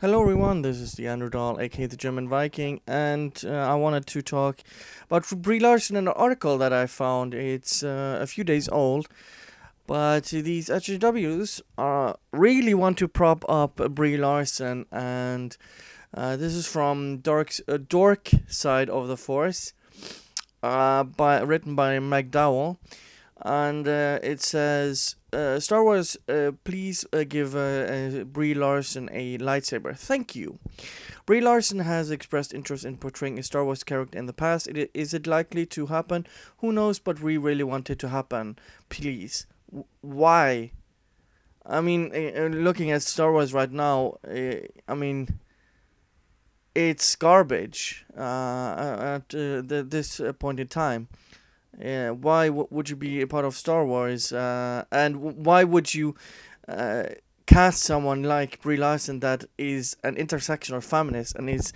Hello everyone, this is the Andredal, aka the German Viking, and uh, I wanted to talk about Brie Larson and an article that I found. It's uh, a few days old, but these SJWs are, really want to prop up Brie Larson, and uh, this is from Dark's, uh, Dork Side of the Force, uh, by written by McDowell, and uh, it says uh, Star Wars, uh, please uh, give uh, uh, Brie Larson a lightsaber. Thank you. Brie Larson has expressed interest in portraying a Star Wars character in the past. It, is it likely to happen? Who knows, but we really want it to happen. Please. W- why? I mean, looking at Star Wars right now, I mean, it's garbage uh, at uh, the, this point in time. Yeah, why would you be a part of Star Wars? Uh, and why would you uh, cast someone like Brie Larson that is an intersectional feminist and is?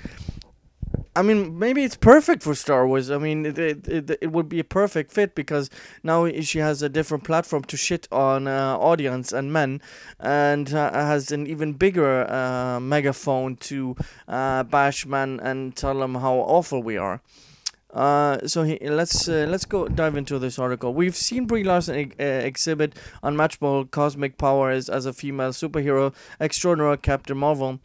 I mean, maybe it's perfect for Star Wars. I mean, it it, it, it would be a perfect fit because now she has a different platform to shit on uh, audience and men, and uh, has an even bigger uh, megaphone to uh, bash men and tell them how awful we are. Uh, so he, let's uh, let's go dive into this article. We've seen Brie Larson e- uh, exhibit unmatchable cosmic powers as a female superhero extraordinary, Captain Marvel.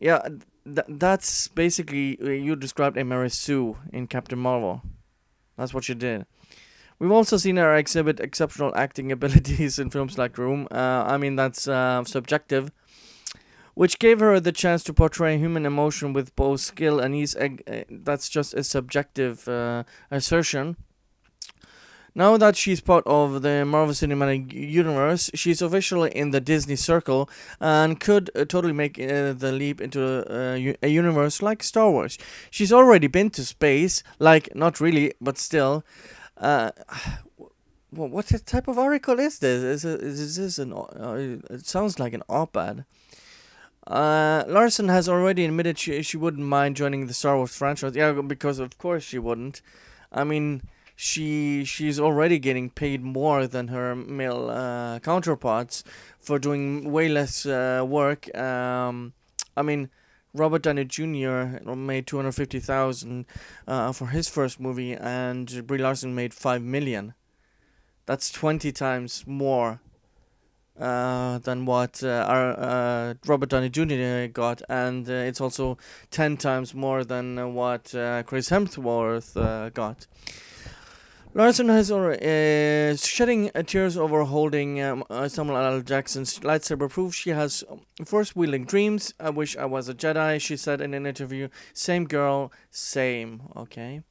Yeah, th- that's basically uh, you described a Mary Sue in Captain Marvel. That's what you did. We've also seen her exhibit exceptional acting abilities in films like Room. Uh, I mean that's uh, subjective which gave her the chance to portray human emotion with both skill and ease. Uh, that's just a subjective uh, assertion. Now that she's part of the Marvel Cinematic Universe, she's officially in the Disney circle and could uh, totally make uh, the leap into uh, a universe like Star Wars. She's already been to space, like, not really, but still. Uh, what, type of article is this? Is, is this an. Uh, it sounds like an op ed. Uh, Larson has already admitted she she wouldn't mind joining the Star Wars franchise. Yeah, because of course she wouldn't. I mean, she she's already getting paid more than her male uh, counterparts for doing way less uh, work. Um, I mean, Robert Downey Jr. made two hundred fifty thousand uh, for his first movie, and Brie Larson made five million. That's twenty times more uh, than what uh, our uh, Robert Downey Jr. got, and uh, it's also ten times more than uh, what Chris Hemsworth got. Larson has already shedding tears over holding um, Samuel L. Jackson's lightsaber proves she has force wielding dreams. I wish I was a Jedi, she said in an interview. Same girl, same. Okay.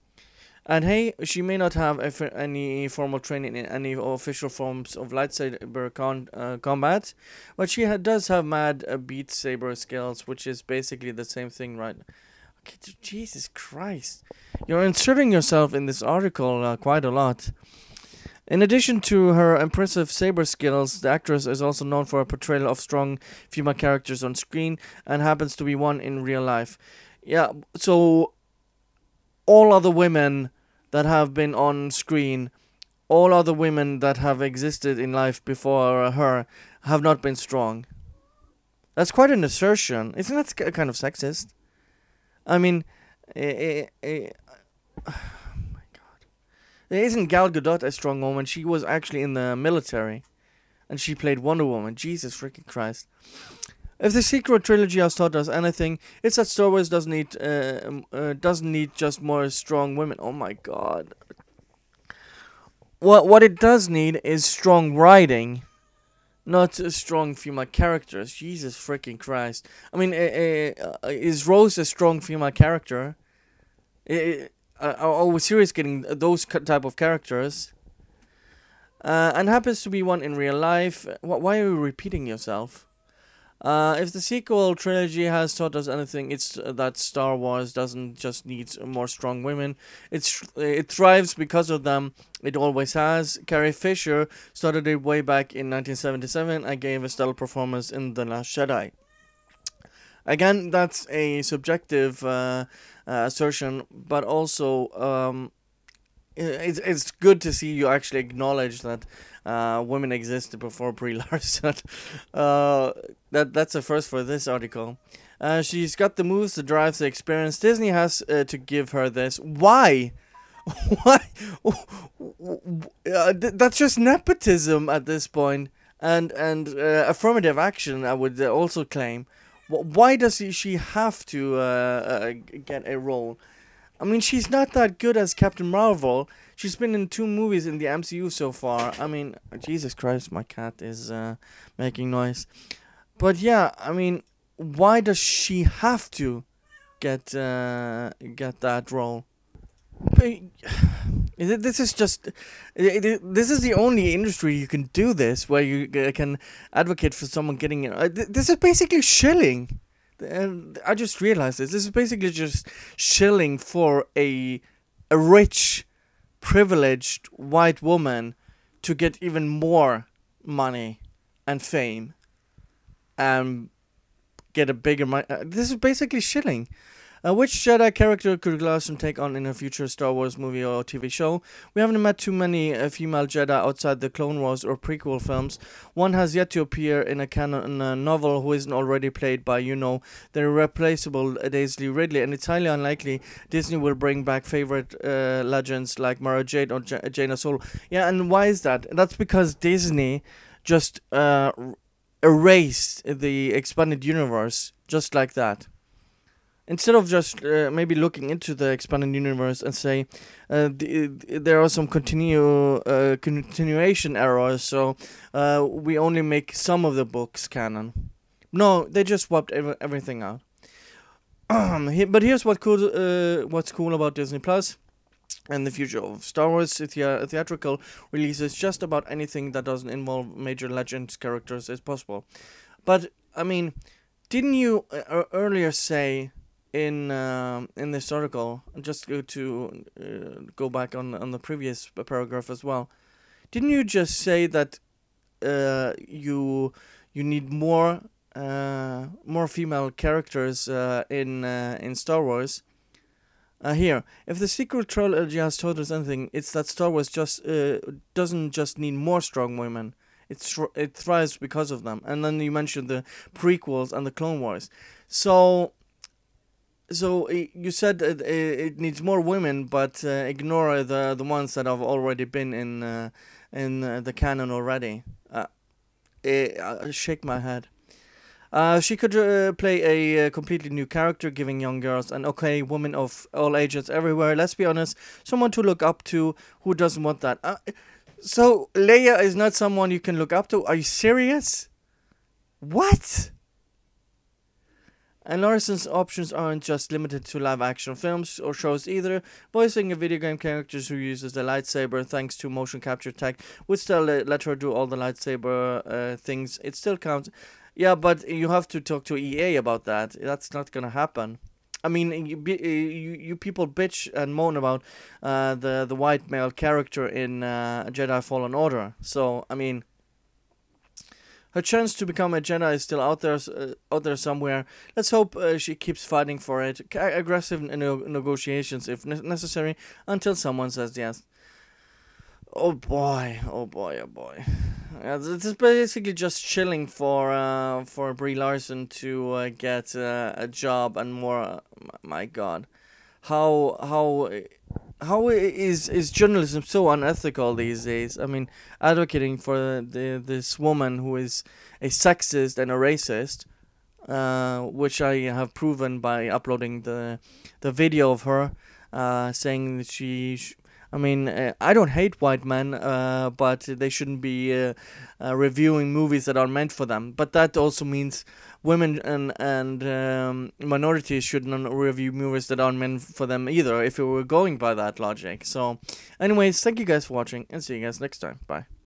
And hey, she may not have any formal training in any official forms of lightsaber con- uh, combat, but she ha- does have mad uh, beat saber skills, which is basically the same thing, right? Okay, Jesus Christ. You're inserting yourself in this article uh, quite a lot. In addition to her impressive saber skills, the actress is also known for her portrayal of strong female characters on screen and happens to be one in real life. Yeah, so all other women that have been on screen, all other women that have existed in life before her have not been strong. That's quite an assertion. Isn't that kind of sexist? I mean, eh, eh, my god. Isn't Gal Gadot a strong woman? She was actually in the military. And she played Wonder Woman. Jesus freaking Christ. If the sequel trilogy has taught us anything, it's that Star Wars doesn't need uh, um, uh, doesn't need just more strong women. Oh my god. What what it does need is strong writing, not strong female characters. Jesus freaking Christ. I mean, uh, is Rose a strong female character? Uh, are we serious getting those type of characters? Uh, and happens to be one in real life. Why are you repeating yourself? Uh, if the sequel trilogy has taught us anything, it's uh, that Star Wars doesn't just need more strong women. It's it thrives because of them. It always has. Carrie Fisher started it way back in 1977 and gave a stellar performance in The Last Jedi. Again, that's a subjective uh, uh, assertion, but also um, it's it's good to see you actually acknowledge that uh, women existed before Brie Larson. uh, that that's a first for this article. Uh, she's got the moves, the drive, the experience. Disney has uh, to give her this. Why? Why? Uh, th- that's just nepotism at this point, and and uh, affirmative action. I would uh, also claim. Why does she have to uh, get a role? I mean, she's not that good as Captain Marvel. She's been in two movies in the MCU so far. I mean, Jesus Christ, my cat is uh, making noise. But yeah, I mean, why does she have to get uh, get that role? This is just this is the only industry you can do this where you can advocate for someone getting it. Uh, this is basically shilling. And I just realized this. This is basically just shilling for a a rich, privileged white woman to get even more money and fame and get a bigger money. Uh, this is basically shilling. Uh, which Jedi character could Larson take on in a future Star Wars movie or TV show? We haven't met too many uh, female Jedi outside the Clone Wars or prequel films. One has yet to appear in a canon uh, novel who isn't already played by, you know, the irreplaceable Daisy Ridley, and it's highly unlikely Disney will bring back favorite uh, legends like Mara Jade or J- Jaina Solo. Yeah, and why is that? That's because Disney just uh, erased the expanded universe just like that instead of just uh, maybe looking into the expanded universe and say uh, the, there are some continue uh, continuation errors, so uh, we only make some of the books canon. No, they just swapped ev- everything out. but here's what cool, uh, what's cool about Disney Plus and the future of Star Wars thea- theatrical releases. Just about anything that doesn't involve major legends characters is possible. But I mean, didn't you uh, earlier say in uh, in this article, just go to uh, go back on on the previous paragraph as well. Didn't you just say that uh, you you need more uh, more female characters uh, in uh, in Star Wars? Uh, here, if the sequel trilogy has taught us anything, it's that Star Wars just doesn't just need more strong women. It's it thrives because of them. And then you mentioned the prequels and the Clone Wars. So so you said it, it needs more women, but uh, ignore the the ones that have already been in uh, in uh, the canon already. Uh, it, I shake my head. Uh, she could uh, play a, uh, completely new character, giving young girls an okay woman of all ages everywhere. Let's be honest, someone to look up to. Who doesn't want that? Uh, so Leia is not someone you can look up to. Are you serious? What? And Larson's options aren't just limited to live action films or shows either. Voicing a video game character who uses the lightsaber thanks to motion capture tech would still let her do all the lightsaber uh, things. It still counts. Yeah, but you have to talk to EA about that. That's not gonna happen. I mean, you, you, you people bitch and moan about uh, the the white male character in uh, Jedi Fallen Order. So I mean, her chance to become a Jedi is still out there, uh, out there somewhere. Let's hope uh, she keeps fighting for it. Aggressive no- negotiations if ne- necessary until someone says yes. Oh boy! Oh boy! Oh boy! Yeah, this is basically just chilling for uh, for Brie Larson to uh, get uh, a job and more. Uh, my God, how how how is is journalism so unethical these days? I mean, advocating for the this woman who is a sexist and a racist, uh, which I have proven by uploading the the video of her uh, saying that she. Sh- I mean, uh, I don't hate white men, uh, but they shouldn't be uh, uh, reviewing movies that are meant for them. But that also means women and and um, minorities should not review movies that aren't meant for them either. If we were going by that logic. So, anyways, thank you guys for watching, and see you guys next time. Bye.